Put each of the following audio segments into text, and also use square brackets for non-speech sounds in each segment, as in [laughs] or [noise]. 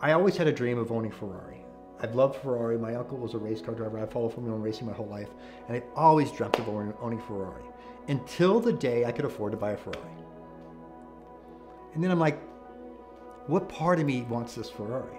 I always had a dream of owning Ferrari. I've loved Ferrari. My uncle was a race car driver. I followed Formula One racing my whole life, and I've always dreamt of owning Ferrari until the day I could afford to buy a Ferrari. And then I'm like, what part of me wants this Ferrari?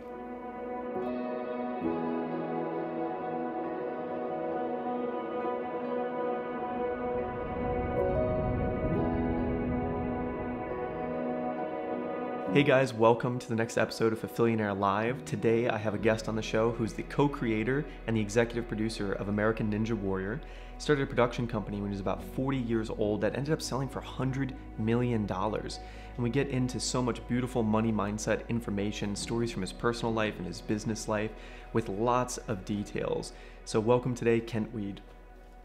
Hey guys, welcome to the next episode of Fulfillionaire Live. Today I have a guest on the show who's the co creator and the executive producer of American Ninja Warrior. He started a production company when he was about 40 years old that ended up selling for $100 million. And we get into so much beautiful money mindset information, stories from his personal life and his business life with lots of details. So, welcome today, Kent Weed.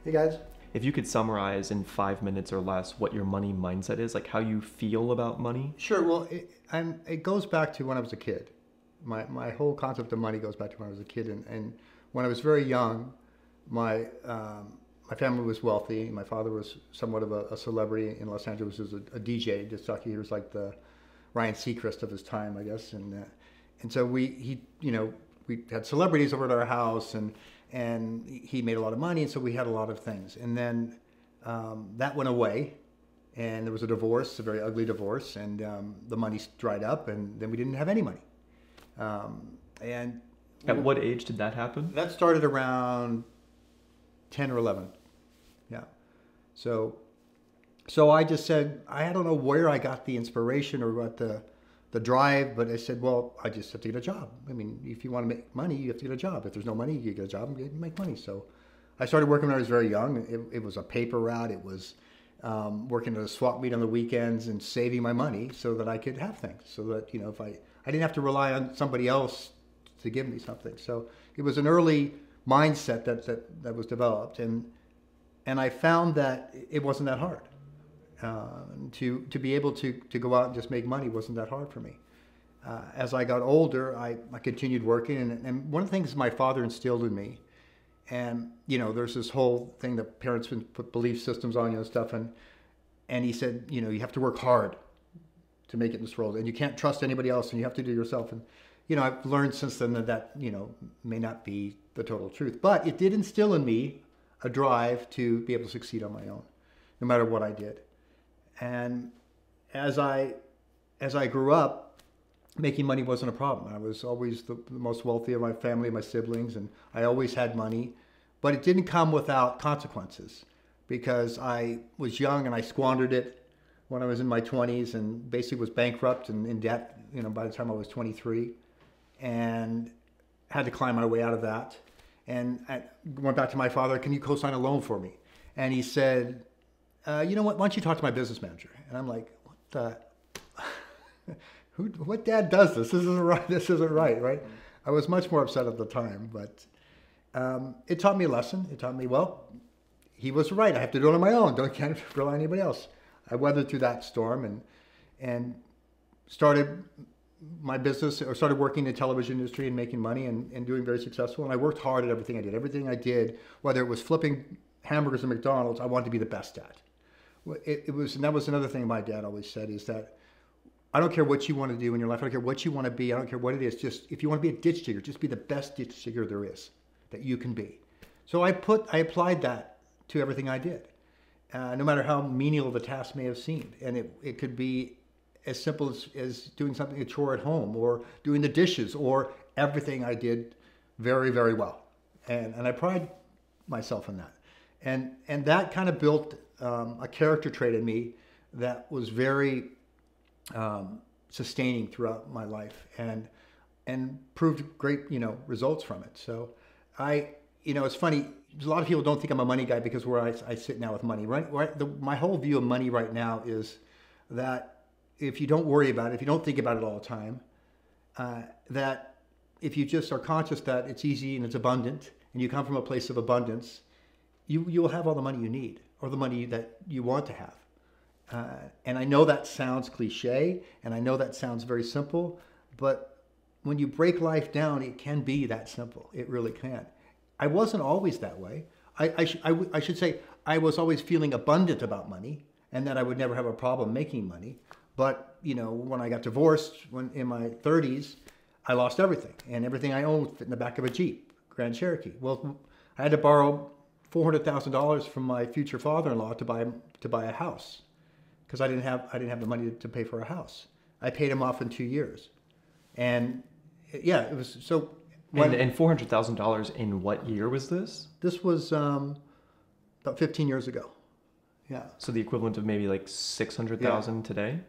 Hey guys. If you could summarize in five minutes or less what your money mindset is, like how you feel about money. Sure. Well, it, I'm, it goes back to when I was a kid. My, my whole concept of money goes back to when I was a kid. And, and when I was very young, my, um, my family was wealthy. My father was somewhat of a, a celebrity in Los Angeles. Was a, a DJ, disc jockey. He was like the Ryan Seacrest of his time, I guess. And, uh, and so we, he, you know, we had celebrities over at our house and, and he made a lot of money, and so we had a lot of things. And then um, that went away, and there was a divorce, a very ugly divorce, and um, the money dried up, and then we didn't have any money. Um, and at what age did that happen? That started around ten or eleven. Yeah. So, so I just said I don't know where I got the inspiration or what the the drive, but I said, well, I just have to get a job. I mean, if you want to make money, you have to get a job. If there's no money, you get a job and make money. So I started working when I was very young. It, it was a paper route. It was um, working at a swap meet on the weekends and saving my money so that I could have things. So that, you know, if I, I didn't have to rely on somebody else to give me something. So it was an early mindset that, that, that was developed. And, and I found that it wasn't that hard. Uh, to to be able to to go out and just make money wasn't that hard for me. Uh, as I got older, I, I continued working, and, and one of the things my father instilled in me, and you know, there's this whole thing that parents put belief systems on you and stuff, and and he said, you know, you have to work hard to make it in this world, and you can't trust anybody else, and you have to do yourself. And you know, I've learned since then that that you know may not be the total truth, but it did instill in me a drive to be able to succeed on my own, no matter what I did. And as I as I grew up, making money wasn't a problem. I was always the, the most wealthy of my family, my siblings, and I always had money. But it didn't come without consequences because I was young and I squandered it when I was in my 20s and basically was bankrupt and in debt, you know, by the time I was 23 and had to climb my way out of that. And I went back to my father, can you co-sign a loan for me? And he said, uh, you know what, why don't you talk to my business manager? And I'm like, what the, [laughs] who, what dad does this? This isn't right, [laughs] this isn't right, right? I was much more upset at the time, but um, it taught me a lesson. It taught me, well, he was right. I have to do it on my own. Don't can't [laughs] rely on anybody else. I weathered through that storm and and started my business or started working in the television industry and making money and, and doing very successful. And I worked hard at everything I did. Everything I did, whether it was flipping hamburgers at McDonald's, I wanted to be the best at it, it was, and that was another thing my dad always said is that I don't care what you want to do in your life. I don't care what you want to be. I don't care what it is. Just if you want to be a ditch digger, just be the best ditch digger there is that you can be. So I put, I applied that to everything I did, uh, no matter how menial the task may have seemed. And it, it could be as simple as, as doing something, a chore at home or doing the dishes or everything I did very, very well. And, and I pride myself in that. And, and that kind of built um, a character trait in me that was very um, sustaining throughout my life and and proved great you know results from it. So I you know it's funny. A lot of people don't think I'm a money guy because where I, I sit now with money. Right, right the, my whole view of money right now is that if you don't worry about it, if you don't think about it all the time, uh, that if you just are conscious that it's easy and it's abundant, and you come from a place of abundance, you you will have all the money you need or the money that you want to have. Uh, and I know that sounds cliche, and I know that sounds very simple, but when you break life down, it can be that simple. It really can. I wasn't always that way. I, I, sh- I, w- I should say I was always feeling abundant about money, and that I would never have a problem making money. But you know, when I got divorced when in my 30s, I lost everything, and everything I owned fit in the back of a Jeep, Grand Cherokee. Well, I had to borrow four hundred thousand dollars from my future father-in-law to buy to buy a house because I didn't have I didn't have the money to, to pay for a house. I paid him off in two years, and yeah, it was so. And, and four hundred thousand dollars in what year was this? This was um, about fifteen years ago. Yeah. So the equivalent of maybe like six hundred thousand yeah. today.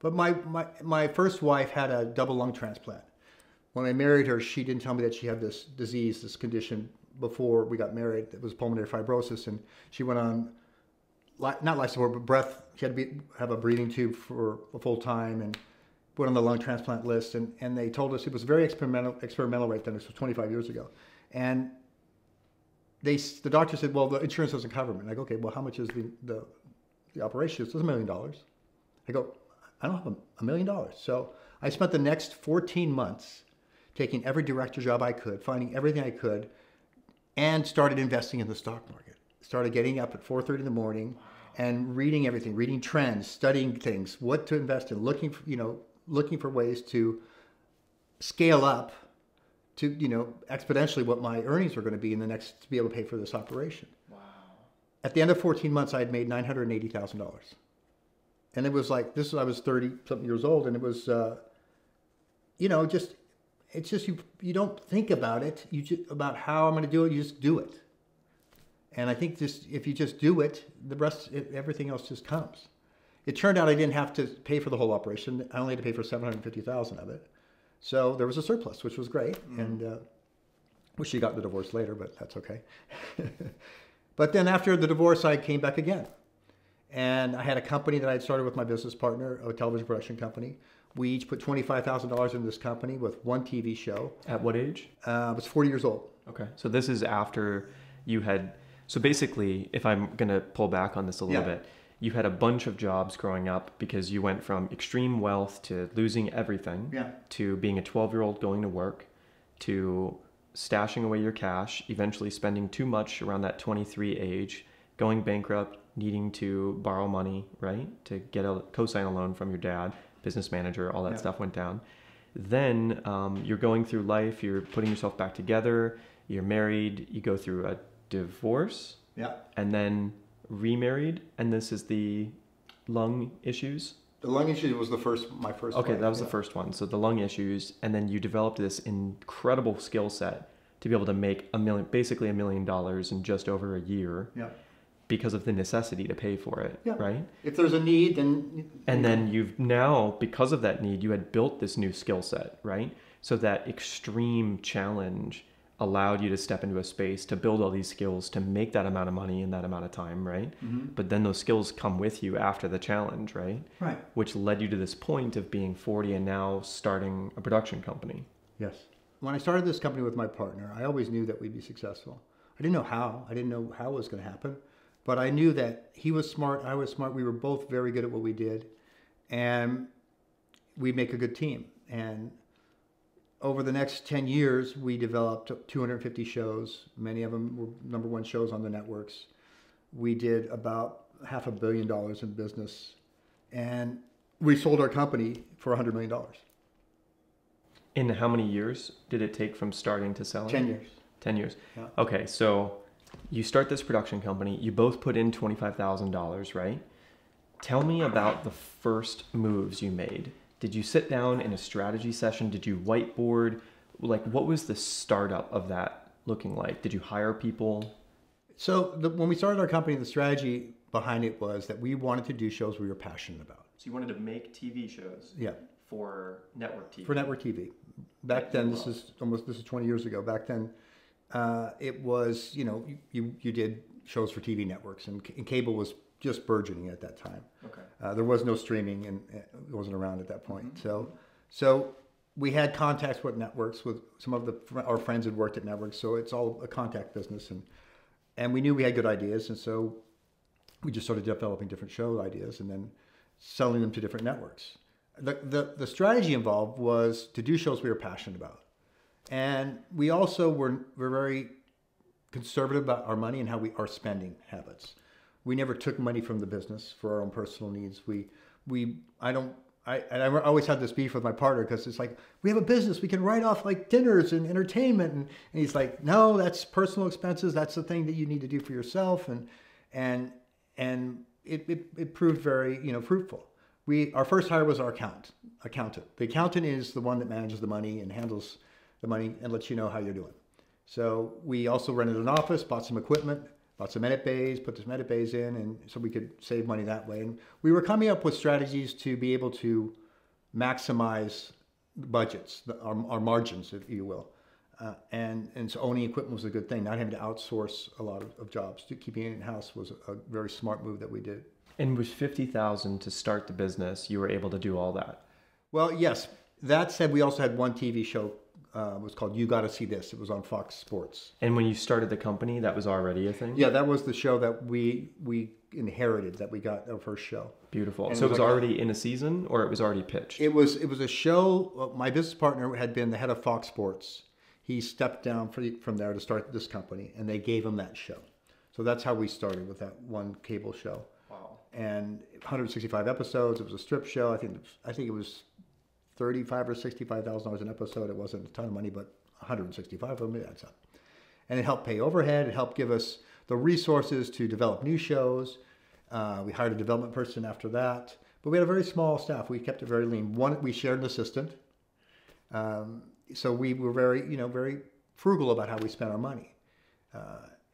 But my, my my first wife had a double lung transplant. When I married her, she didn't tell me that she had this disease, this condition before we got married. It was pulmonary fibrosis, and she went on not life support, but breath. She had to be, have a breathing tube for a full time, and went on the lung transplant list, and, and they told us it was very experimental, experimental right then. This was 25 years ago, and they the doctor said, well, the insurance doesn't cover me. I go, okay, well, how much is the the, the operation? It's a million dollars. I go, I don't have a, a million dollars. So I spent the next 14 months taking every director job I could, finding everything I could, and started investing in the stock market. Started getting up at 4:30 in the morning and reading everything, reading trends, studying things, what to invest in, looking for, you know, looking for ways to scale up to, you know, exponentially what my earnings were going to be in the next to be able to pay for this operation. Wow. At the end of 14 months, I had made $980,000. And it was like, this was, I was 30 something years old, and it was, uh, you know, just, it's just, you, you don't think about it, you just, about how I'm going to do it, you just do it. And I think just, if you just do it, the rest, it, everything else just comes. It turned out I didn't have to pay for the whole operation. I only had to pay for 750,000 of it. So there was a surplus, which was great. Mm. And, uh, which she got the divorce later, but that's okay. [laughs] but then after the divorce, I came back again. And I had a company that I had started with my business partner, a television production company. We each put $25,000 into this company with one TV show. At what age? Uh, I was 40 years old. Okay. So this is after you had, so basically, if I'm going to pull back on this a little yeah. bit, you had a bunch of jobs growing up because you went from extreme wealth to losing everything yeah. to being a 12 year old going to work to stashing away your cash, eventually spending too much around that 23 age, going bankrupt, needing to borrow money, right, to get a co-sign a loan from your dad, business manager, all that yeah. stuff went down. Then um, you're going through life, you're putting yourself back together, you're married, you go through a divorce, yeah, and then remarried, and this is the lung issues. The lung issue was the first, my first. Okay, that was yeah. the first one. So the lung issues, and then you developed this incredible skill set to be able to make a million, basically a million dollars in just over a year. Yeah because of the necessity to pay for it, yeah. right? If there's a need, then. And then you've now, because of that need, you had built this new skill set, right? So that extreme challenge allowed you to step into a space to build all these skills to make that amount of money in that amount of time, right? Mm-hmm. But then those skills come with you after the challenge, right? Right. Which led you to this point of being 40 and now starting a production company. Yes. When I started this company with my partner, I always knew that we'd be successful. I didn't know how. I didn't know how it was going to happen. But I knew that he was smart, I was smart. We were both very good at what we did, and we make a good team. And over the next 10 years, we developed 250 shows. Many of them were number one shows on the networks. We did about half a billion dollars in business, and we sold our company for $100 million. In how many years did it take from starting to selling? 10 years. 10 years. Yeah. Okay, so you start this production company, you both put in $25,000, right? Tell me about the first moves you made. Did you sit down in a strategy session? Did you whiteboard? Like, what was the startup of that looking like? Did you hire people? So, the, when we started our company, the strategy behind it was that we wanted to do shows we were passionate about. So, you wanted to make TV shows? Yeah. For network TV? For network TV. Back then, this is almost this is 20 years ago. Back then, uh, it was you know you you did shows for TV networks and, and cable was just burgeoning at that time. Okay. Uh, there was no streaming and it wasn't around at that point. Mm-hmm. So so we had contacts with networks with some of the our friends had worked at networks. So it's all a contact business and and we knew we had good ideas and so we just started developing different show ideas and then selling them to different networks. The, the, the strategy involved was to do shows we were passionate about. And we also were, were very conservative about our money and how we our spending habits. We never took money from the business for our own personal needs. We we I don't I and I always had this beef with my partner because it's like we have a business, we can write off like dinners and entertainment, and, and he's like, no, that's personal expenses. That's the thing that you need to do for yourself, and and and it, it, it proved very you know fruitful. We our first hire was our account accountant. The accountant is the one that manages the money and handles the money and lets you know how you're doing. So we also rented an office, bought some equipment, bought some edit bays, put some edit bays in, and so we could save money that way. And we were coming up with strategies to be able to maximize budgets, our, our margins, if you will. Uh, and and so owning equipment was a good thing. Not having to outsource a lot of, of jobs, to keeping it in house was a, a very smart move that we did. And with fifty thousand to start the business, you were able to do all that. Well, yes. That said, we also had one TV show uh, was called You Gotta See This. It was on Fox Sports. And when you started the company, that was already a thing. Yeah, that was the show that we we inherited. That we got our first show. Beautiful. And so it it was like a- already in a season, or it was already pitched. It was it was a show. My business partner had been the head of Fox Sports. He stepped down for, from there to start this company, and they gave him that show. So that's how we started with that one cable show. wow. And 165 episodes. It was a strip show. I think I think it was 35 or 65 thousand dollars an episode. It wasn't a ton of money, but 165 of them. That's up. And it helped pay overhead. It helped give us the resources to develop new shows. Uh, we hired a development person after that, but we had a very small staff. We kept it very lean. One, we shared an assistant. Um, so we were very, you know, very frugal about how we spent our money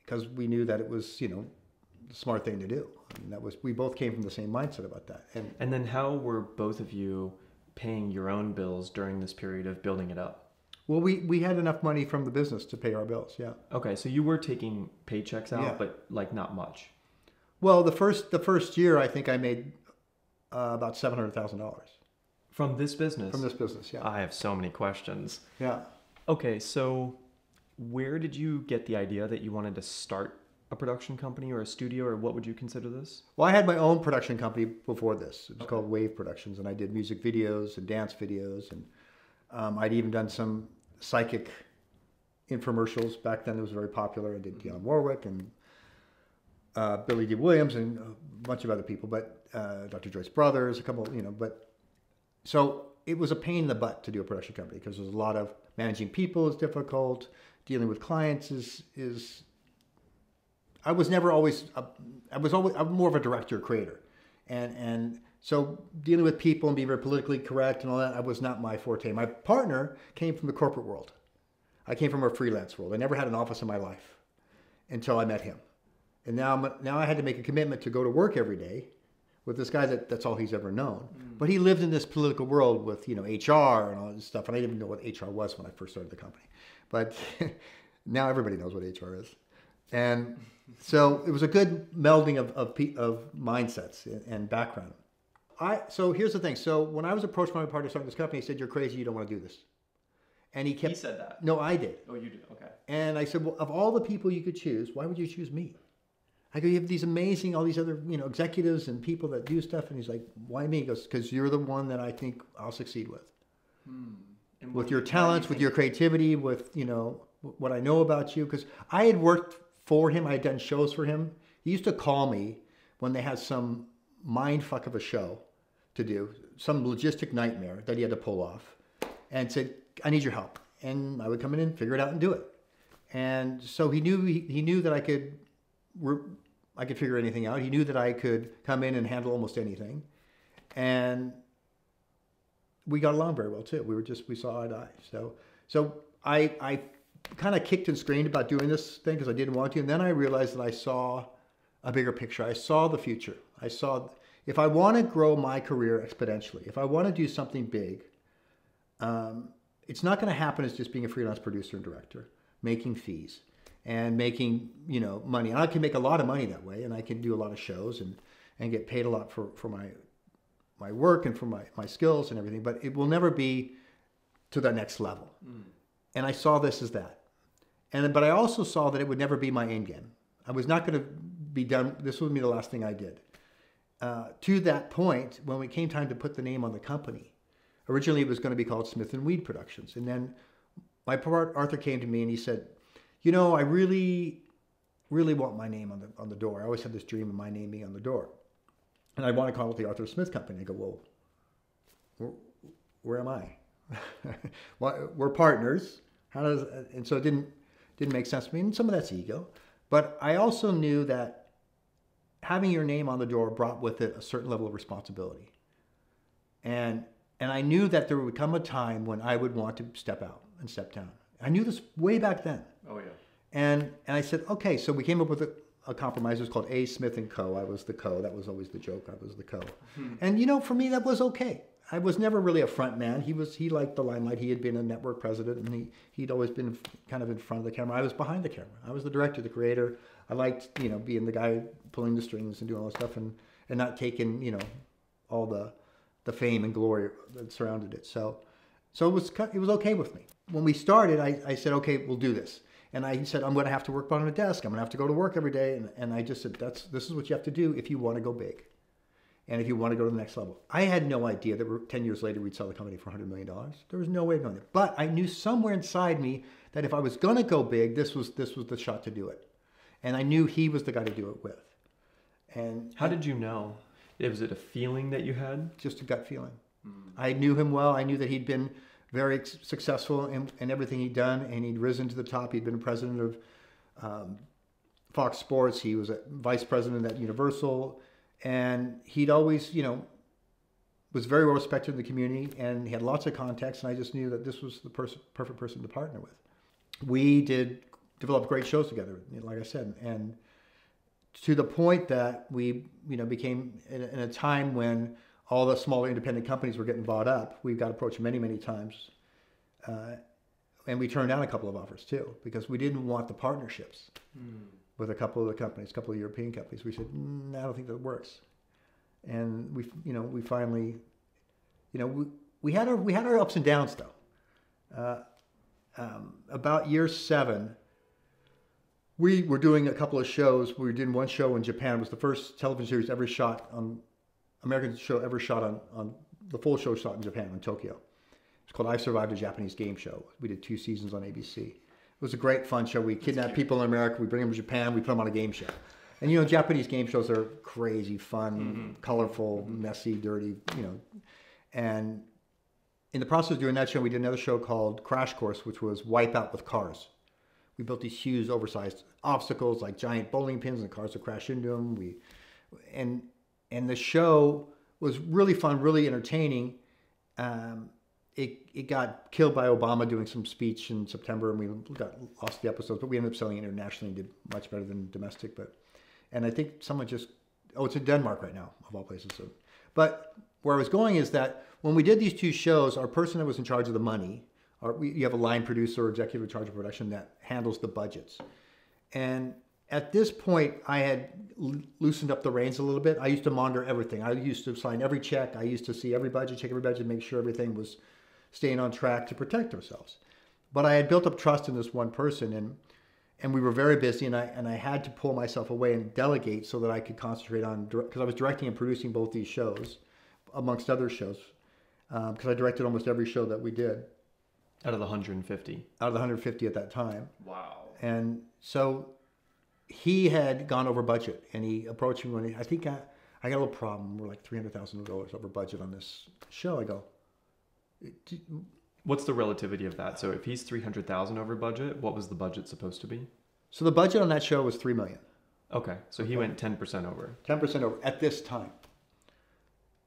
because we knew that it was, you know, the smart thing to do. And that was we both came from the same mindset about that. And And then how were both of you paying your own bills during this period of building it up? well, we we had enough money from the business to pay our bills. Yeah. Okay, so you were taking paychecks out, Yeah. but like not much. Well, the first the first year, I think I made uh, about seven hundred thousand dollars From this business? from this business. Yeah. I have so many questions. Yeah. Okay, so where did you get the idea that you wanted to start a production company or a studio, or what would you consider this? Well, I had my own production company before this. It was called Wave Productions, and I did music videos and dance videos, and um, I'd even done some psychic infomercials. Back then, it was very popular. I did Dionne Warwick and uh, Billy Dee Williams and a bunch of other people, but uh, Dr. Joyce Brothers, a couple, you know. But so it was a pain in the butt to do a production company because there's a lot of managing people is difficult. Dealing with clients is is I was never always. A, I was always. I'm more of a director creator, and and so dealing with people and being very politically correct and all that, I was not my forte. My partner came from the corporate world. I came from a freelance world. I never had an office in my life until I met him, and now I'm, now I had to make a commitment to go to work every day with this guy that that's all he's ever known. Mm. But he lived in this political world with you know HR and all this stuff, and I didn't even know what HR was when I first started the company. But [laughs] now everybody knows what HR is, and so it was a good melding of of, of mindsets and, background. I so here's the thing. So when I was approached by my partner starting this company, he said, "You're crazy. You don't want to do this." And he kept. He said that. No, I did. Oh, you did. Okay. And I said, well, of all the people you could choose, why would you choose me? I go, you have these amazing, all these other, you know, executives and people that do stuff. And he's like, why me? He goes, because you're the one that I think I'll succeed with. Hmm. And With your talents, with your creativity, with, you know, what I know about you. Because I had worked for him. I had done shows for him. He used to call me when they had some mind fuck of a show to do, some logistic nightmare that he had to pull off, and said, I need your help. And I would come in and figure it out and do it. And so he knew he, he knew that I could I could figure anything out. He knew that I could come in and handle almost anything. And we got along very well too. We were just we saw eye to eye. So so I I kind of kicked and screamed about doing this thing because I didn't want to, and then I realized that I saw a bigger picture. I saw the future. I saw if I want to grow my career exponentially, if I want to do something big, um, it's not going to happen as just being a freelance producer and director, making fees and making you know money. And I can make a lot of money that way, and I can do a lot of shows and and get paid a lot for for my my work and for my my skills and everything. But it will never be to that next level. And I saw this as that. And but I also saw that it would never be my end game. I was not going to be done. This would be the last thing I did. Uh, to that point, when it came time to put the name on the company, originally it was going to be called Smith and Weed Productions, and then my part Arthur came to me and he said, "You know, I really, really want my name on the on the door. I always had this dream of my name being on the door, and I want to call it the Arthur Smith Company." I go, "Well, where, where am I? [laughs] well, we're partners. How does and so it didn't didn't make sense to me. And some of that's ego, but I also knew that having your name on the door brought with it a certain level of responsibility. And and I knew that there would come a time when I would want to step out and step down. I knew this way back then. Oh yeah. And and I said, okay. So we came up with a, a compromise. It was called A. Smith and Co. I was the co. That was always the joke. I was the co. Hmm. And you know, for me, that was okay. I was never really a front man. He was. He liked the limelight. He had been a network president, and he he'd always been kind of in front of the camera. I was behind the camera. I was the director, the creator. I liked you know being the guy pulling the strings and doing all that stuff, and and not taking you know all the the fame and glory that surrounded it. So so it was it was okay with me. When we started, I, I said, okay, we'll do this. And I said, I'm going to have to work behind a desk. I'm going to have to go to work every day. And, and I just said, that's this is what you have to do if you want to go big and if you want to go to the next level. I had no idea that 10 years later we'd sell the company for $100 million. There was no way of knowing it. But I knew somewhere inside me that if I was going to go big, this was, this was the shot to do it. And I knew he was the guy to do it with. And How did you know? Was it a feeling that you had? just a gut feeling. I knew him well. I knew that he'd been very successful in, in everything he'd done, and he'd risen to the top. He'd been president of um, Fox Sports. He was a vice president at Universal, and he'd always, you know, was very well respected in the community, and he had lots of contacts. And I just knew that this was the pers- perfect person to partner with. We did develop great shows together, like I said, and to the point that we, you know, became in a, in a time when all the smaller independent companies were getting bought up. We got approached many, many times, uh, and we turned down a couple of offers too because we didn't want the partnerships with a couple of the companies, a couple of European companies. We said, mm, I don't think that works, and we, you know, we finally, you know, we, we had our we had our ups and downs though. Uh, um, about year seven, we were doing a couple of shows. We did one show in Japan. It was the first television series ever shot on American show ever shot on, on the full show shot in Japan in Tokyo. It's called I Survived a Japanese Game Show. We did two seasons on ABC. It was a great fun show. We kidnap people in America, we bring them to Japan, we put them on a game show. And you know, Japanese game shows are crazy, fun, colorful, messy, dirty, you know. And in the process of doing that show, we did another show called Crash Course, which was Wipeout with cars. We built these huge, oversized obstacles like giant bowling pins, and cars would crash into them. We and and the show was really fun, really entertaining. Um, it it got killed by Obama doing some speech in September, and we got lost the episodes. But we ended up selling internationally and did much better than domestic. But and I think someone just oh, it's in Denmark right now of all places. So, but where I was going is that when we did these two shows, our person that was in charge of the money, or we, you have a line producer or executive in charge of production that handles the budgets, and at this point, I had loosened up the reins a little bit. I used to monitor everything. I used to sign every check. I used to see every budget, check every budget, make sure everything was staying on track to protect ourselves. But I had built up trust in this one person, and and we were very busy, and I and I had to pull myself away and delegate so that I could concentrate on because I was directing and producing both these shows, amongst other shows, um, because I directed almost every show that we did Out of the 150. out of the 150 at that time. Wow. And so he had gone over budget and he approached me when he, I think I, I got a little problem. We're like $300,000 over budget on this show. I go, "D- What's the relativity of that? So if he's 300,000 over budget, what was the budget supposed to be? so the budget on that show was 3 million, Okay, so he went 10% over. 10% over at this time.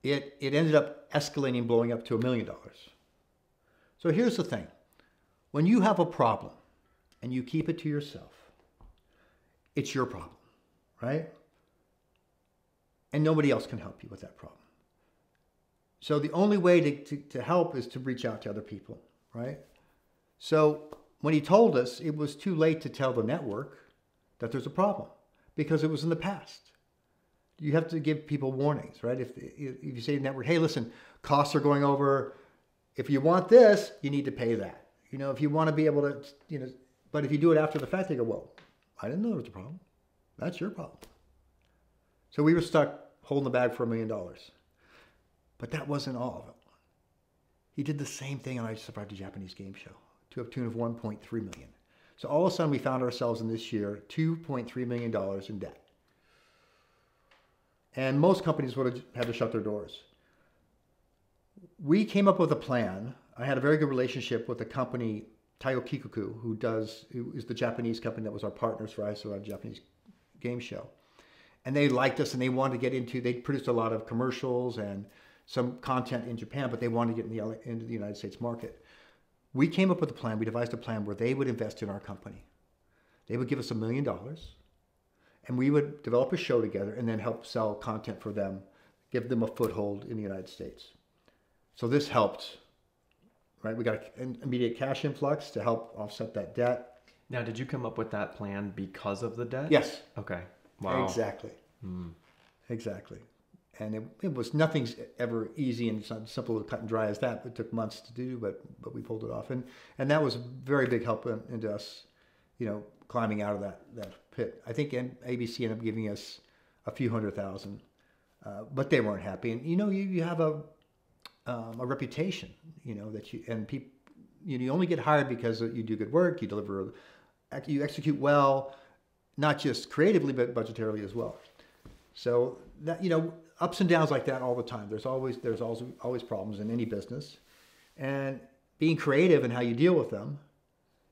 It, it ended up escalating blowing up to a million dollars. So here's the thing. When you have a problem and you keep it to yourself, it's your problem, right? And nobody else can help you with that problem. So the only way to, to, to help is to reach out to other people, right? So when he told us, it was too late to tell the network that there's a problem because it was in the past. You have to give people warnings, right? If, if you say to the network, hey, listen, costs are going over. If you want this, you need to pay that. You know, if you want to be able to, you know, but if you do it after the fact, they go, well, I didn't know there was a problem. That's your problem. So we were stuck holding the bag for a million dollars. But that wasn't all of it. He did the same thing on I Survived a Japanese Game Show to a tune of 1.3 million. So all of a sudden we found ourselves in this year $2.3 million in debt. And most companies would have had to shut their doors. we came up with a plan. I had a very good relationship with the company Taiyo Kikaku, who does who is the Japanese company that was our partners for ISO, our Japanese game show. And they liked us and they wanted to get into, they produced a lot of commercials and some content in Japan, but they wanted to get in the, into the United States market. We came up with a plan, we devised a plan where they would invest in our company. They would give us a million dollars and we would develop a show together and then help sell content for them, give them a foothold in the United States. So this helped, right? We got an immediate cash influx to help offset that debt. Now, did you come up with that plan because of the debt? Yes. Okay. Wow. Exactly. Hmm. Exactly. And it, it was nothing's ever easy and so- simple to cut and dry as that. It took months to do, but but we pulled it off, and and that was a very big help in, into us, you know, climbing out of that that pit. I think ABC ended up giving us a few hundred thousand, uh, but they weren't happy. And you know, you you have a um, a reputation, you know, that you and people, you, you only get hired because you do good work, you deliver, you execute well, not just creatively but budgetarily as well. So that you know, ups and downs like that all the time. There's always there's always always problems in any business, and being creative in how you deal with them,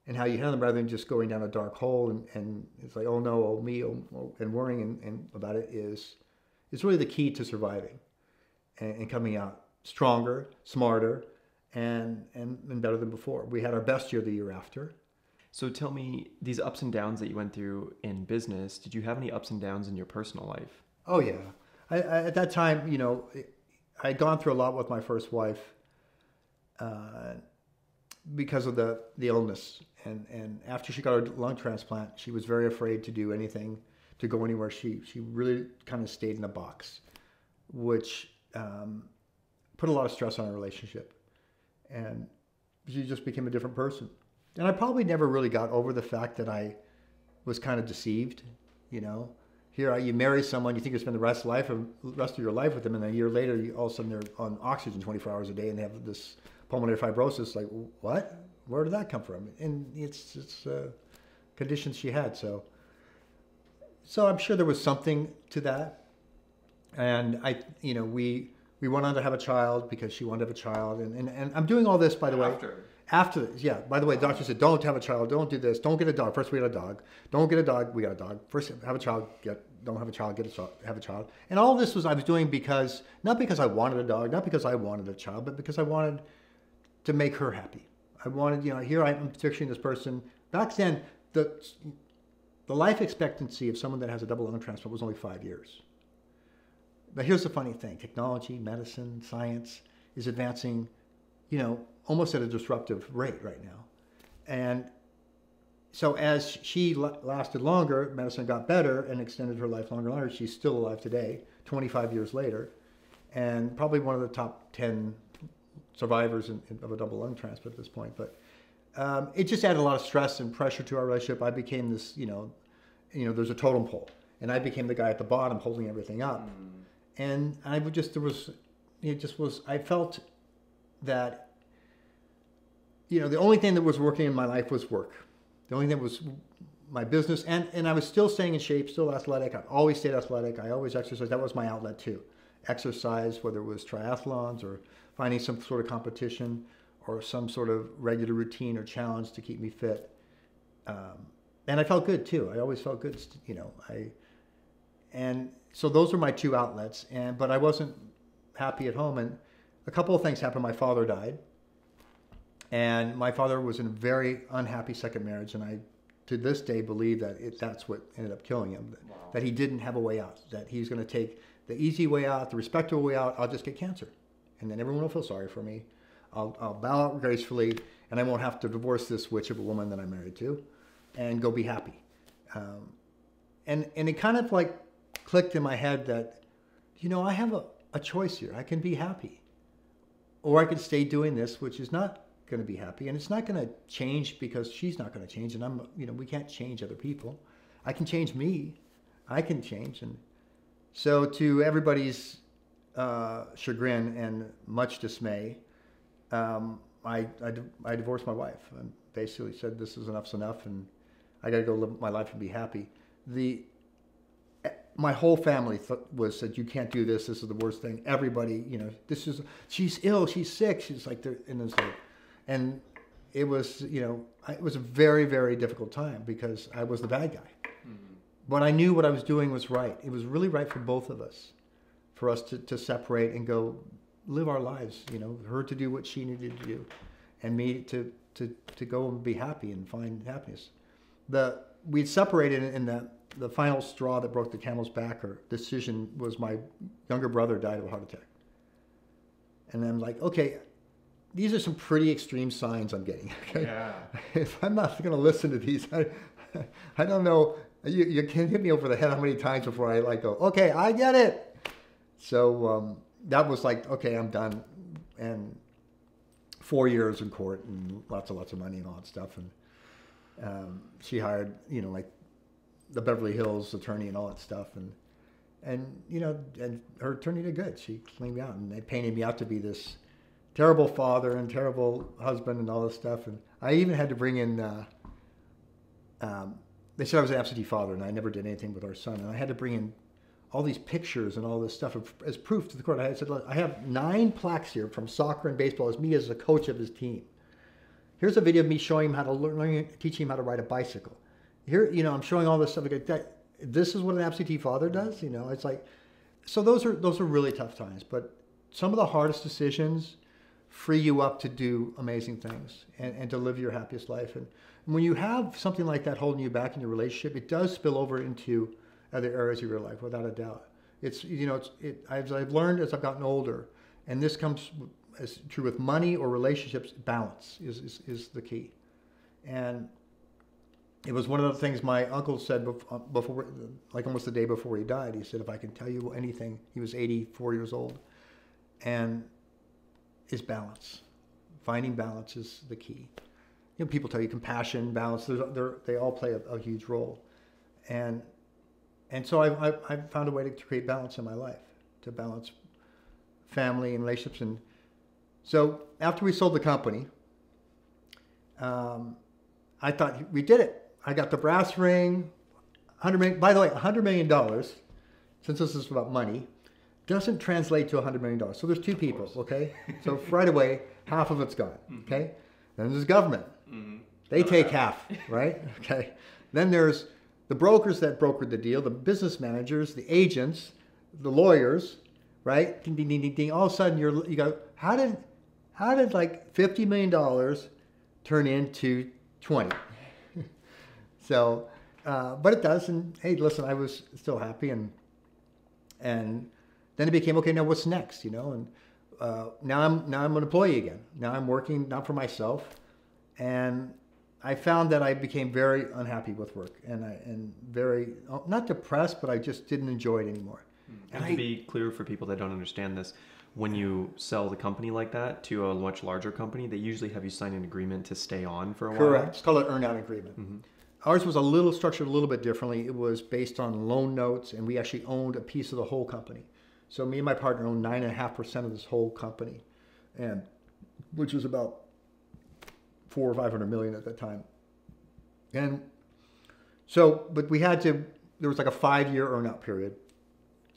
and how you handle them, rather than just going down a dark hole and, and it's like oh no, oh me, oh, oh, and worrying and, and about it is, is really the key to surviving, and, and coming out stronger, smarter, and, and and better than before. We had our best year the year after. So tell me, these ups and downs that you went through in business, did you have any ups and downs in your personal life? Oh yeah, I, I, at that time, you know, I had gone through a lot with my first wife uh, because of the the illness, and and after she got her lung transplant, she was very afraid to do anything, to go anywhere. She she really kind of stayed in a box, which um, put a lot of stress on our relationship, and she just became a different person. And I probably never really got over the fact that I was kind of deceived, you know here you marry someone, you think you spend the rest of life, rest of your life with them, and a year later, you, all of a sudden they're on oxygen 24 hours a day, and they have this pulmonary fibrosis. Like, what? Where did that come from? And it's it's uh, conditions she had. So, so I'm sure there was something to that. And I, you know, we we went on to have a child because she wanted to have a child, and and, and I'm doing all this by the After. way. After this, yeah. By the way, the doctor said, "Don't have a child. Don't do this. Don't get a dog. First, we had a dog. Don't get a dog. We got a dog. First, have a child. Get don't have a child. Get a child. Have a child." And all this was I was doing because not because I wanted a dog, not because I wanted a child, but because I wanted to make her happy. I wanted, you know, here I'm picturing this person. Back then, the the life expectancy of someone that has a double lung transplant was only five years. But here's the funny thing: technology, medicine, science is advancing, you know, almost at a disruptive rate right now. And so as she lasted longer, medicine got better and extended her life longer and longer. She's still alive today, 25 years later, and probably one of the top 10 survivors in, in, of a double lung transplant at this point. But um, it just added a lot of stress and pressure to our relationship. I became this, you know, you know, there's a totem pole, and I became the guy at the bottom holding everything up. Mm. And I would just there was, it just was. I felt that you know, the only thing that was working in my life was work. The only thing that was my business, and, and I was still staying in shape, still athletic. I always stayed athletic. I always exercised. That was my outlet too. Exercise, whether it was triathlons or finding some sort of competition or some sort of regular routine or challenge to keep me fit. Um, and I felt good too. I always felt good, you know. I and so those were my two outlets. And but I wasn't happy at home. And a couple of things happened. My father died and my father was in a very unhappy second marriage, and I, to this day, believe that it, that's what ended up killing him. Wow. That he didn't have a way out. That he's going to take the easy way out, the respectable way out. I'll just get cancer, and then everyone will feel sorry for me. I'll, I'll bow out gracefully, and I won't have to divorce this witch of a woman that I'm married to, and go be happy. Um, and and it kind of like clicked in my head that, you know, I have a, a choice here. I can be happy, or I can stay doing this, which is not going to be happy and it's not going to change because she's not going to change and i'm you know we can't change other people i can change me i can change and so to everybody's uh, chagrin and much dismay um, I, I, I, divorced my wife and basically said this is enough's enough and i got to go live my life and be happy the my whole family th- was said, "You can't do this. This is the worst thing." Everybody, you know, this is she's ill. She's sick. She's like, and it's like, and it was, you know, it was a very, very difficult time because I was the bad guy. Mm-hmm. But I knew what I was doing was right. It was really right for both of us, for us to, to separate and go live our lives. You know, her to do what she needed to do, and me to to to go and be happy and find happiness. The we separated in the the final straw that broke the camel's back or decision was my younger brother died of a heart attack. And I'm like, okay, these are some pretty extreme signs I'm getting. [laughs] Okay? Yeah. If I'm not going to listen to these, I, [laughs] I don't know. You, you can hit me over the head how many times before I like go, okay, I get it. So um, that was like, okay, I'm done. And four years in court and lots and lots of money and all that stuff. And um, she hired, you know, like the Beverly Hills attorney and all that stuff. And, and you know, and her attorney did good. She cleaned me out and they painted me out to be this terrible father and terrible husband and all this stuff. And I even had to bring in, uh, um, they said I was an absentee father and I never did anything with our son. And I had to bring in all these pictures and all this stuff as proof to the court. I said, Look, I have nine plaques here from soccer and baseball as me as a coach of his team. Here's a video of me showing him how to learn, teaching him how to ride a bicycle. Here, you know, I'm showing all this stuff. Like that, this is what an absentee father does. You know, it's like, so those are those are really tough times. But some of the hardest decisions free you up to do amazing things and, and to live your happiest life. And when you have something like that holding you back in your relationship, it does spill over into other areas of your life, without a doubt. It's you know, it's it. As I've learned as I've gotten older, and this comes as true with money or relationships. Balance is is, is the key, and it was one of the things my uncle said uh, before, like almost the day before he died. He said, "If I can tell you anything," he was 84 years old, and is balance. Finding balance is the key. You know, people tell you compassion, balance. They all play a, a huge role, and and so I've, I've, I've, found a way to create balance in my life, to balance family and relationships. And so after we sold the company, um, I thought we did it. I got the brass ring, 100 million, by the way, $100 million, since this is about money, doesn't translate to $100 million. So there's two people, okay? so right away, half of it's gone, mm-hmm. okay? Then there's government. Mm-hmm. They take half, [laughs] right? Okay. Then there's the brokers that brokered the deal, the business managers, the agents, the lawyers, right? Ding, ding, ding, ding, ding. All of a sudden, you're you go, how did how did like fifty million dollars turn into twenty? [laughs] so, uh, but it does. And hey, listen, I was still happy, and and then it became okay. Now what's next? You know, and uh, now I'm now I'm an employee again. Now I'm working not for myself, and I found that I became very unhappy with work and I, and very not depressed, but I just didn't enjoy it anymore. Hmm. And, and to I, be clear for people that don't understand this, when you sell the company like that to a much larger company, they usually have you sign an agreement to stay on for a correct. while. Correct. It's called an earn-out agreement. Mm-hmm. Ours was a little structured a little bit differently. It was based on loan notes, and we actually owned a piece of the whole company. So me and my partner owned nine and a half percent of this whole company, and which was about four or five hundred million at that time. And so, but we had to. There was like a five-year earn-out period,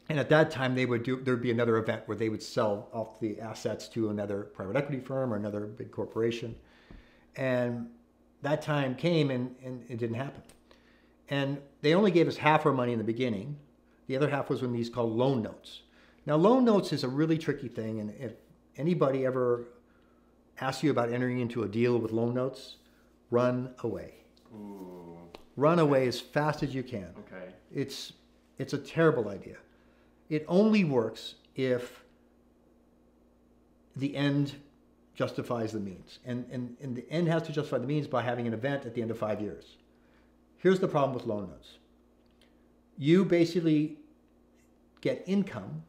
and at that time they would do. There'd be another event where they would sell off the assets to another private equity firm or another big corporation, and that time came and, and it didn't happen. And they only gave us half our money in the beginning. The other half was when these called loan notes. Now, loan notes is a really tricky thing, and if anybody ever asks you about entering into a deal with loan notes, run away. Ooh. Run away as fast as you can. Okay. It's it's a terrible idea. It only works if the end justifies the means. And, and, and the end has to justify the means by having an event at the end of five years. Here's the problem with loan notes. You basically get income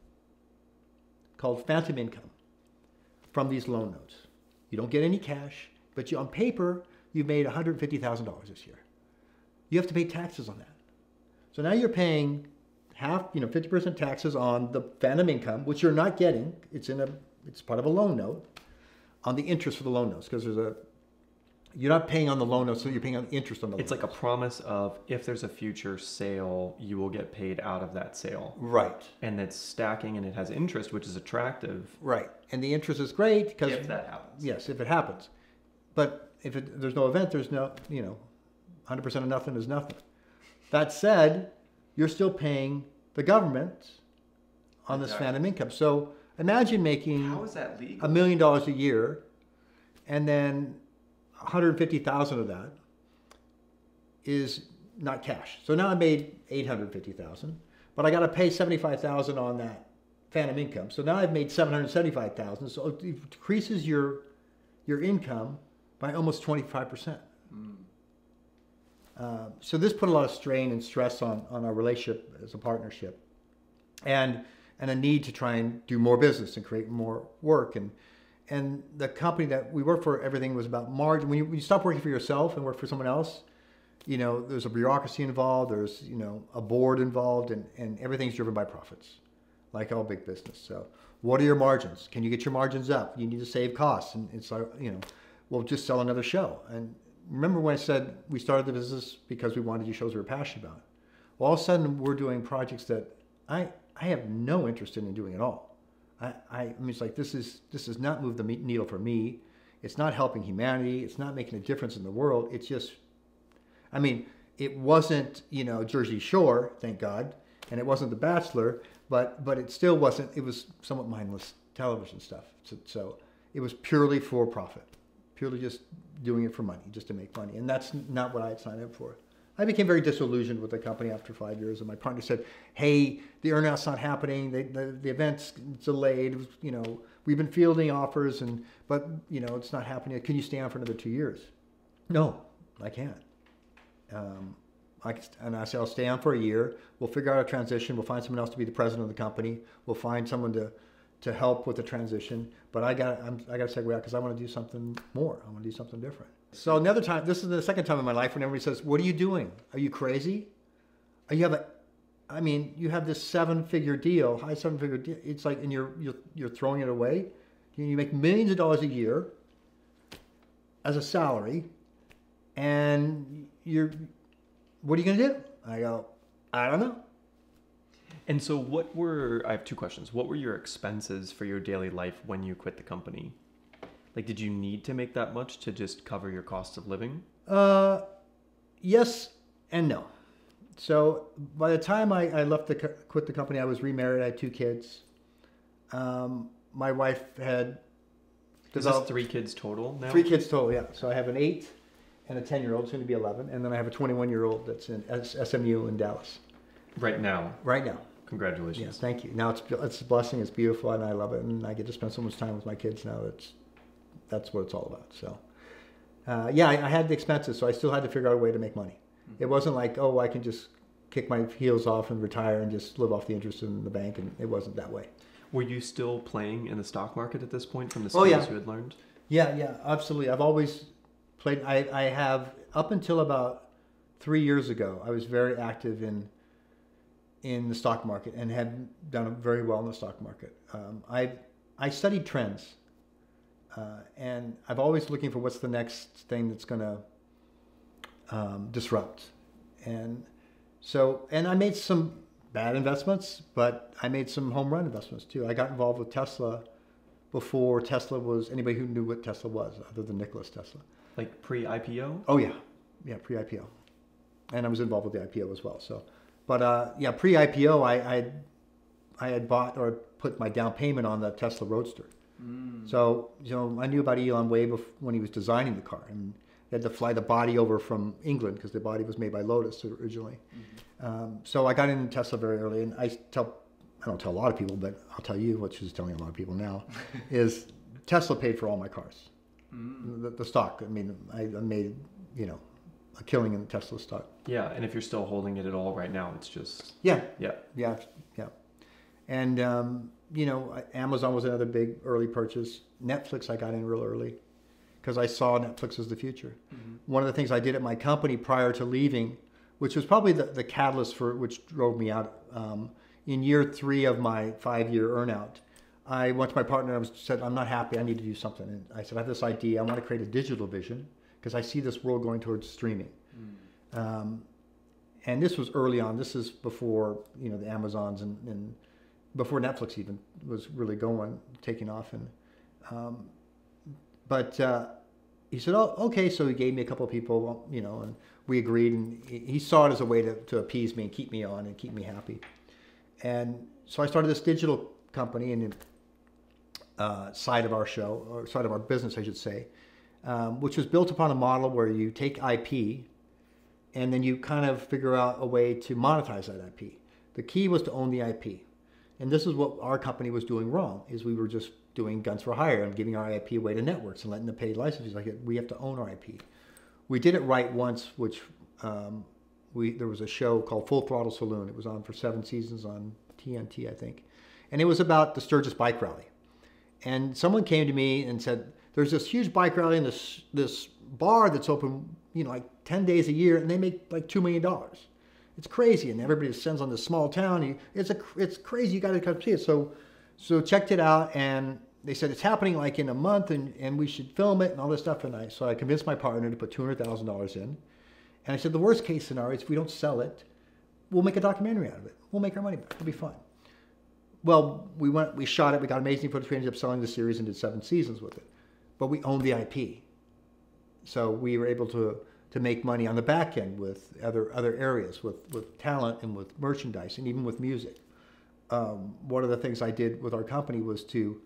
called phantom income from these loan notes. You don't get any cash, but you, on paper, you've made $150,000 this year. You have to pay taxes on that. So now you're paying half, you know, 50% taxes on the phantom income, which you're not getting. It's in a, it's part of a loan note, on the interest for the loan notes because there's a, You're not paying on the loan, so you're paying on interest on the loan. It's like a promise of if there's a future sale, you will get paid out of that sale. right, And it's stacking and it has interest, which is attractive right, and the interest is great because if that happens. yes, if it happens, but if it, there's no event, there's no you know, hundred percent of nothing is nothing. That said, you're still paying the government on this Exactly. phantom income. So imagine making How is that legal? a million dollars a year, and then 150,000 of that is not cash. So now I made 850,000, but I got to pay 75,000 on that phantom income. So now I've made 775,000. So it decreases your your income by almost 25 percent. Uh, so this put a lot of strain and stress on, on our relationship as a partnership and and a need to try and do more business and create more work and and the company that we worked for everything was about margin. When you, when you stop working for yourself and work for someone else you know there's a bureaucracy involved there's you know a board involved and, and everything's driven by profits like all big business. So what are your margins? Can you get your margins up? You need to save costs and it's like you know we'll just sell another show. And remember when i said we started the business because we wanted to do shows we were passionate about? Well, all of a sudden we're doing projects that I I have no interest in doing at all. I, I, I mean, it's like this is this does not move the needle for me. It's not helping humanity. It's not making a difference in the world. It's just, I mean, it wasn't you know Jersey Shore, thank God, and it wasn't The Bachelor, but but it still wasn't. It was somewhat mindless television stuff. So, so it was purely for profit, purely just doing it for money, just to make money, and that's not what I had signed up for. I became very disillusioned with the company after five years, and my partner said, "Hey, the earnout's not happening. The, the, the event's delayed. You know, we've been fielding offers, and but you know, it's not happening. Can you stay on for another two years?" No, I can't. Um, I, can- and I said, I'll stay on for a year. We'll figure out a transition. We'll find someone else to be the president of the company. We'll find someone to, to help with the transition. But I got I got to segue out because I want to do something more. I want to do something different. So another time, this is the second time in my life when everybody says, "What are you doing? Are you crazy? Are you have a, I mean, you have this seven-figure deal, high seven-figure deal. It's like, and you're you're you're throwing it away. You, make millions of dollars a year as a salary, and you're, what are you going to do? I go, I don't know. And so, what were I have two questions. What were your expenses for your daily life when you quit the company? Like, did you need to make that much to just cover your cost of living? Uh, yes and no. So by the time I, I left the quit the company, I was remarried. I had two kids. Um, my wife had developed three kids total now? three kids total. Yeah. So I have an eight and a ten year old, soon to be eleven, and then I have a twenty one year old that's in S- SMU in Dallas Right now. right now. Congratulations. Yes, thank you. Now it's it's a blessing. It's beautiful, and I love it. And I get to spend so much time with my kids now. That's that's what it's all about. So, uh, yeah, I, I had the expenses, so I still had to figure out a way to make money. It wasn't like, oh, I can just kick my heels off and retire and just live off the interest in the bank, and it wasn't that way. Were you still playing in the stock market at this point from the Oh, skills yeah. you had learned? Yeah, yeah, absolutely. I've always played. I, I have up until about three years ago. I was very active in in the stock market and had done very well in the stock market. Um, I I studied trends, uh, and I've always looking for what's the next thing that's going to um, disrupt, and so and I made some bad investments, but I made some home run investments too. I got involved with Tesla before Tesla was anybody who knew what Tesla was, other than Nicholas Tesla. Like pre IPO? Oh yeah, yeah, pre-IPO, and I was involved with the IPO as well. So, but uh, yeah, pre-IPO, I, I I had bought or put my down payment on the Tesla Roadster. So you know, I knew about Elon way before when he was designing the car, and they had to fly the body over from England because the body was made by Lotus originally. Um, so I got into Tesla very early, and I tell I don't tell a lot of people, but I'll tell you, which is telling a lot of people now, [laughs] is Tesla paid for all my cars, the, the stock. I mean, I, I made you know a killing in Tesla stock. Yeah, and if you're still holding it at all right now, it's just Yeah, yeah. yeah, yeah. And um, you know, Amazon was another big early purchase. Netflix, I got in real early because I saw Netflix as the future. One of the things I did at my company prior to leaving, which was probably the, the catalyst for which drove me out. Um, in year three of my five-year earnout, I went to my partner and said, "I'm not happy. I need to do something." And I said, "I have this idea. I want to create a digital vision because I see this world going towards streaming. Um, and this was early on. This is before you know the Amazons and, and before Netflix even was really going, taking off. And um, but uh, he said, "Oh, okay." So he gave me a couple of people, you know, and we agreed. And he saw it as a way to, to appease me and keep me on and keep me happy. And so I started this digital company and uh, side of our show, or side of our business, I should say, um, which was built upon a model where you take IP and then you kind of figure out a way to monetize that IP. The key was to own the IP. And this is what our company was doing wrong, is we were just doing guns for hire and giving our IP away to networks and letting them pay licenses like. We have to own our IP. We did it right once, which um, we there was a show called Full Throttle Saloon. It was on for seven seasons on TNT, I think, and it was about the Sturgis Bike Rally. And someone came to me and said, "There's this huge bike rally in this this bar that's open, you know, like 10 days a year, and they make like two million dollars. It's crazy, and everybody sends on this small town. It's a it's crazy. You got to come see it." So, so checked it out, and they said it's happening like in a month, and and we should film it and all this stuff. And I so I convinced my partner to put two hundred thousand dollars in, and I said the worst case scenario is if we don't sell it, we'll make a documentary out of it. We'll make our money back. It'll be fine well, we went, we shot it, we got amazing footage. We ended up selling the series and did seven seasons with it, but we owned the IP, so we were able to to make money on the back end with other other areas, with with talent and with merchandise and even with music. Um, one of the things I did with our company was to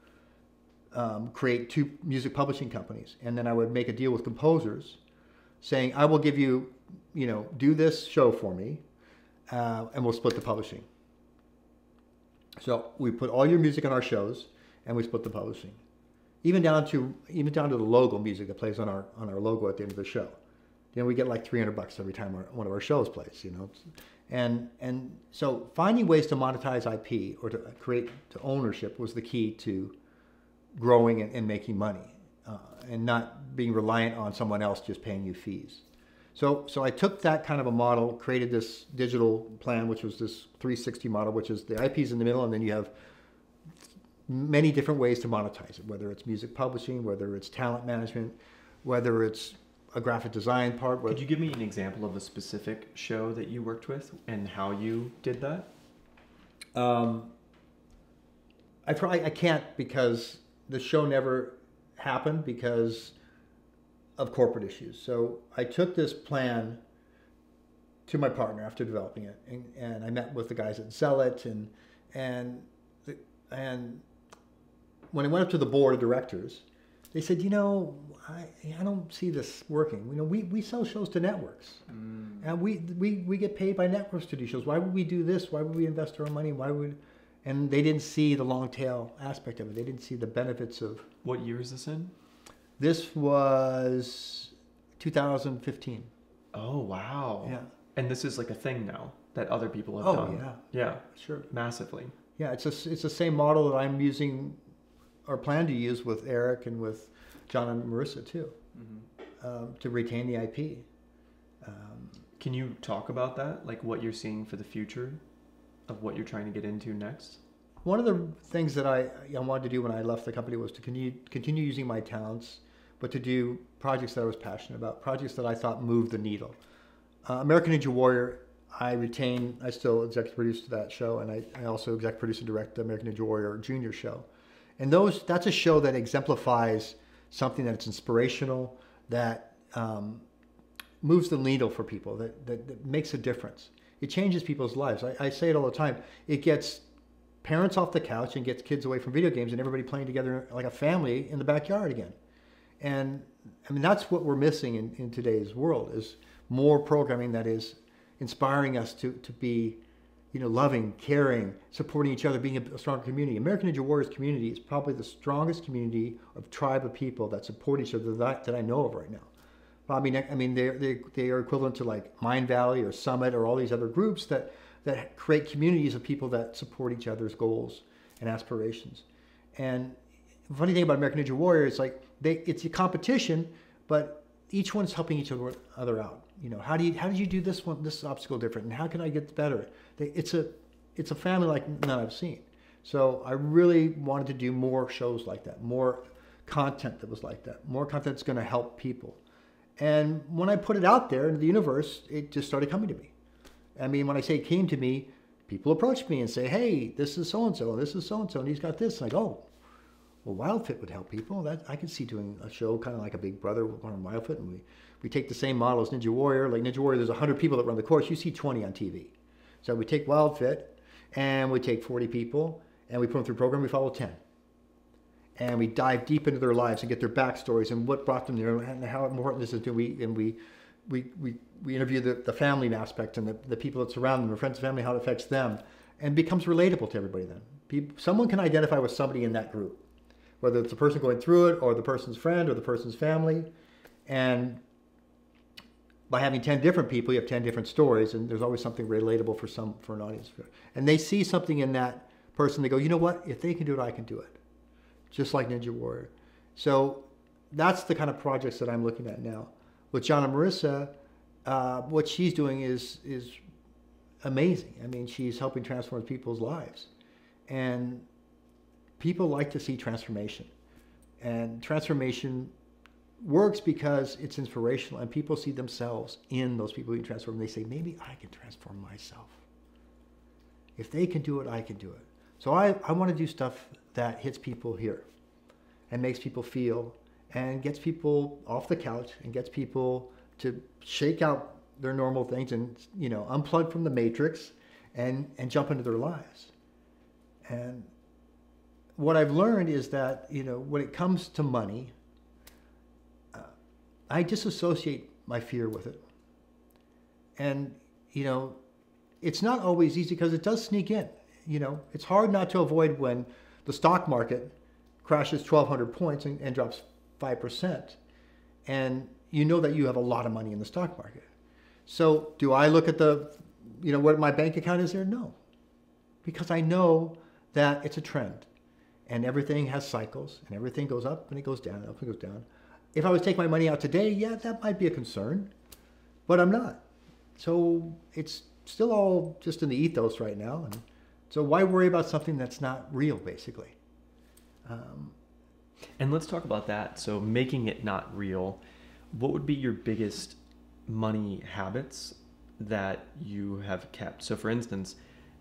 um, create two music publishing companies, and then I would make a deal with composers, saying, "I will give you, you know, do this show for me, uh, and we'll split the publishing." So we put all your music on our shows, and we split the publishing, even down to even down to the logo music that plays on our on our logo at the end of the show. You know, we get like 300 bucks every time our, one of our shows plays. You know, and and so finding ways to monetize IP or to create to ownership was the key to growing and, and making money, uh, and not being reliant on someone else just paying you fees. So, so I took that kind of a model, created this digital plan, which was this 360 model, which is the IPs in the middle, and then you have many different ways to monetize it, whether it's music publishing, whether it's talent management, whether it's a graphic design part. Could you give me an example of a specific show that you worked with and how you did that? Um, I probably I can't because the show never happened because of corporate issues. So I took this plan to my partner after developing it, and, and I met with the guys at Zealot, and and the, and when I went up to the board of directors, they said, you know, I, I don't see this working. You know, we, we sell shows to networks, mm. and we, we we get paid by networks to do shows. Why would we do this? Why would we invest our own money? Why would and they didn't see the long tail aspect of it. They didn't see the benefits of. What year is this in? This was 2015. Oh wow! Yeah. And this is like a thing now that other people have oh, done. yeah. Yeah. Sure. Massively. Yeah, it's a, it's the same model that I'm using or plan to use with Eric and with John and Marissa too, mm-hmm. um, to retain the IP. Um, Can you talk about that? Like what you're seeing for the future of what you're trying to get into next? One of the things that I, I wanted to do when I left the company was to continue, continue using my talents but to do projects that I was passionate about, projects that I thought moved the needle. Uh, American Ninja Warrior, I retain, I still executive produce that show, and I, I also executive produce and direct the American Ninja Warrior Junior show. And those, that's a show that exemplifies something that's inspirational, that um, moves the needle for people, that, that, that, makes a difference. It changes people's lives. I, I say it all the time. It gets parents off the couch and gets kids away from video games and everybody playing together like a family in the backyard again. And I mean, that's what we're missing in, in today's world is more programming that is inspiring us to, to be, you know, loving, caring, supporting each other, being a, stronger community. American Ninja Warriors community is probably the strongest community of tribe of people that support each other that, that I know of right now. I mean, I mean, they they they are equivalent to like Mindvalley or Summit or all these other groups that that create communities of people that support each other's goals and aspirations. And funny thing about American Ninja Warrior is like they, it's a competition, but each one's helping each other, out. You know, how do you how did you do this one this obstacle different, and how can I get better? It's a it's a family like none I've seen. So I really wanted to do more shows like that, more content that was like that, more content that's going to help people. And when I put it out there into the universe, it just started coming to me. I mean, when I say it came to me, people approached me and say, "Hey, this is so and so, this is so and so, and he's got this." And I go, "Well, WildFit would help people. That I could see doing a show kind of like a Big Brother on WildFit, and we we take the same model as Ninja Warrior. Like Ninja Warrior, there's 100 people that run the course. You see 20 on TV. So we take WildFit, and we take 40 people, and we put them through a program. We follow 10, and we dive deep into their lives and get their backstories and what brought them there and how important this is to we and we we, we, we interview the, the family aspect and the, the people that surround them, their friends and family, how it affects them, and becomes relatable to everybody then. People, someone can identify with somebody in that group, whether it's the person going through it or the person's friend or the person's family. And by having 10 different people, you have 10 different stories, and there's always something relatable for some for an audience. And they see something in that person, they go, you know what? If they can do it, I can do it. Just like Ninja Warrior. So that's the kind of projects that I'm looking at now with John and Marissa, uh, what she's doing is is amazing. I mean, she's helping transform people's lives, and people like to see transformation, and transformation works because it's inspirational, and people see themselves in those people being transformed. And they say, maybe I can transform myself. If they can do it, I can do it. So I, I want to do stuff that hits people here and makes people feel and gets people off the couch and gets people to shake out their normal things and you know unplug from the matrix and and jump into their lives and what i've learned is that you know when it comes to money uh, i disassociate my fear with it and you know it's not always easy because it does sneak in you know it's hard not to avoid when the stock market crashes 1200 points and, and drops 5%. And you know that you have a lot of money in the stock market. So do I look at the, you know, what my bank account is there? No. Because I know that it's a trend and everything has cycles and everything goes up and it goes down, up and goes down. If I was take my money out today, yeah, that might be a concern, but I'm not. So it's still all just in the ethos right now. And so why worry about something that's not real, basically? Um, and let's talk about that. So, making it not real, what would be your biggest money habits that you have kept? So, for instance,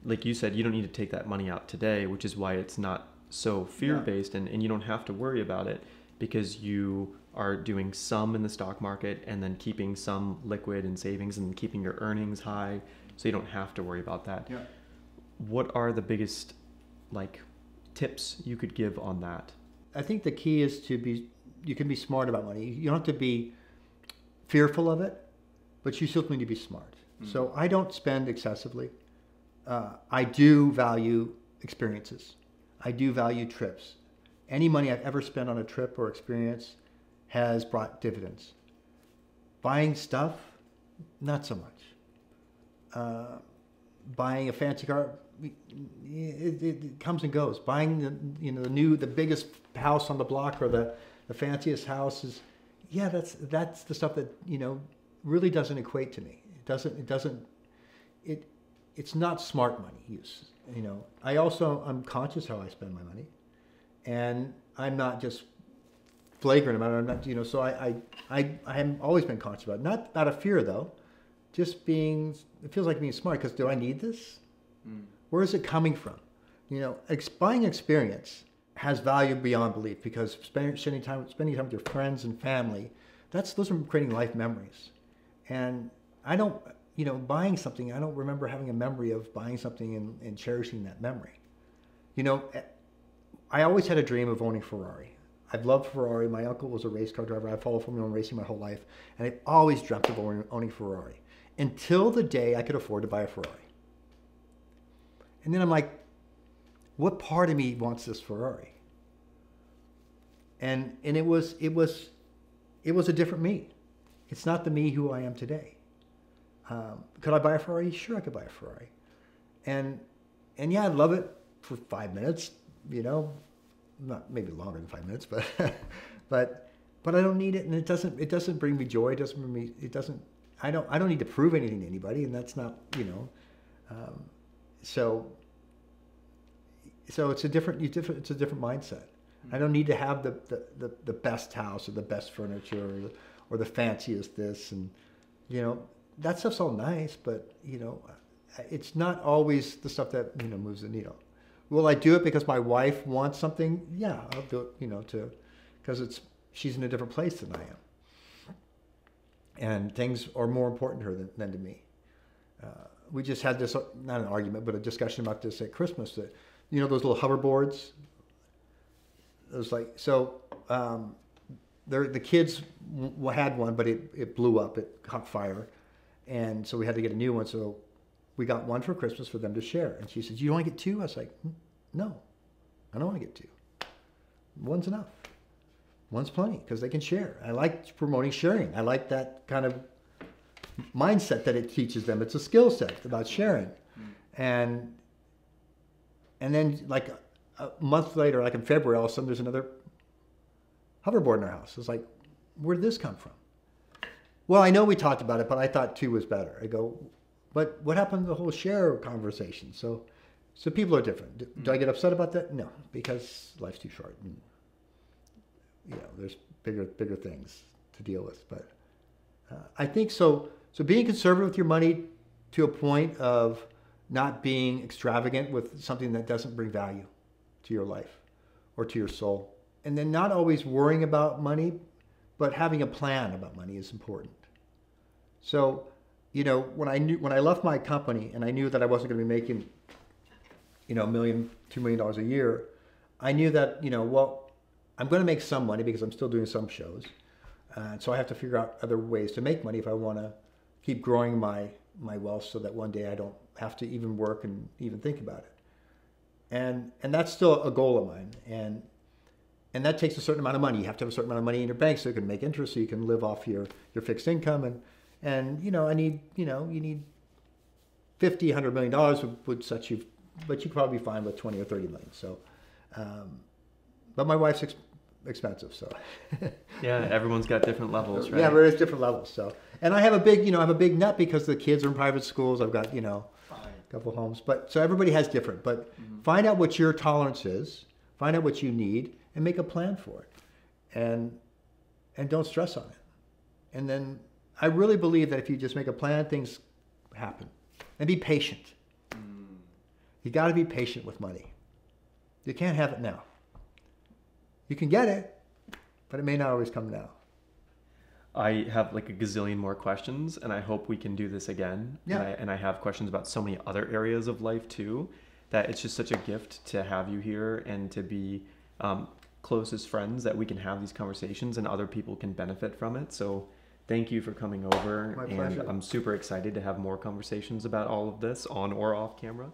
like you said, you don't need to take that money out today, which is why it's not so fear based yeah. and, and you don't have to worry about it because you are doing some in the stock market and then keeping some liquid and savings and keeping your earnings high so you don't have to worry about that. Yeah. What are the biggest like tips you could give on that? I think the key is to be, you can be smart about money. You don't have to be fearful of it, but you still need to be smart. Mm-hmm. So I don't spend excessively. Uh, I do value experiences. I do value trips. Any money I've ever spent on a trip or experience has brought dividends. Buying stuff, not so much. Uh, buying a fancy car, it, it, comes and goes. Buying the you know the new the biggest house on the block or the, the fanciest house is yeah that's that's the stuff that you know really doesn't equate to me. It doesn't it doesn't it it's not smart money use. You know I also I'm conscious how I spend my money, and I'm not just flagrant about it. I'm not you know so I I I I have always been conscious about it. Not out of fear though, just being it feels like being smart because do I need this? Mm. Where is it coming from? You know, ex- buying experience has value beyond belief because spending, time spending time with your friends and family, that's those are creating life memories. And I don't, you know, buying something, I don't remember having a memory of buying something and, and cherishing that memory. You know, eh, I always had a dream of owning Ferrari. I've loved Ferrari. My uncle was a race car driver. I followed Formula One racing my whole life, and I've always dreamt of owning, owning Ferrari until the day I could afford to buy a Ferrari. And then I'm like, what part of me wants this Ferrari? And and it was it was it was a different me. It's not the me who I am today. Um, could I buy a Ferrari? Sure, I could buy a Ferrari. And and yeah, I'd love it for five minutes. You know, not maybe longer than five minutes, but [laughs] but but I don't need it, and it doesn't it doesn't bring me joy. It doesn't bring me it doesn't. I don't I don't need to prove anything to anybody, and that's not you know. Um, so so it's a different, different it's a different mindset. I don't need to have the, the, the, the, best house or the best furniture or, or the fanciest this, and you know that stuff's all nice, but you know it's not always the stuff that you know moves the needle. Will I do it because my wife wants something? Yeah, I'll do it. You know, to because it's she's in a different place than I am, and things are more important to her than, than to me. Uh, we just had this not an argument, but a discussion about this at Christmas. That you know those little hoverboards. It was like so. Um, the kids had one, but it, it blew up. It caught fire, and so we had to get a new one. So we got one for Christmas for them to share. And she said, "You want to get two? I was like, "No, I don't want to get two. One's enough. One's plenty because they can share. I like promoting sharing. I like that kind of mindset that it teaches them. It's a skill set about sharing, and and then like a month later, like in February, all of a sudden there's another hoverboard in our house. It's like, where did this come from? Well, I know we talked about it, but I thought two was better. I go, but what happened to the whole share conversation? So, so people are different. Do, do I get upset about that? No, because life's too short. And, you know, there's bigger, bigger things to deal with. But uh, I think so. So being conservative with your money to a point of not being extravagant with something that doesn't bring value to your life or to your soul. And then not always worrying about money, but having a plan about money is important. So you know, when I knew when I left my company and I knew that I wasn't going to be making, you know, a million, two million dollars a year, I knew that you know, well, I'm going to make some money because I'm still doing some shows, uh, so I have to figure out other ways to make money if I want to keep growing my my wealth, so that one day I don't have to even work and even think about it. And and that's still a goal of mine. And and that takes a certain amount of money. You have to have a certain amount of money in your bank so you can make interest, so you can live off your your fixed income and and you know, I need you know, you need 50, 100 million dollars would, would set you, but you could probably be fine with 20 or 30 million. So, um, but my wife's ex- expensive, so. [laughs] yeah, everyone's got different levels, right? Yeah, there is different levels. So, and I have a big, you know, I have a big net because the kids are in private schools. I've got, you know, a couple homes, but so everybody has different. But mm-hmm. find out what your tolerance is, find out what you need, and make a plan for it, and and don't stress on it, and then I really believe that if you just make a plan, things happen. And be patient. Mm. You got to be patient with money. You can't have it now. You can get it, but it may not always come now. I have like a gazillion more questions, and I hope we can do this again. Yeah. And I, and I have questions about so many other areas of life too, that it's just such a gift to have you here and to be um, closest friends that we can have these conversations and other people can benefit from it. So thank you for coming over. My and pleasure. I'm super excited to have more conversations about all of this on or off camera.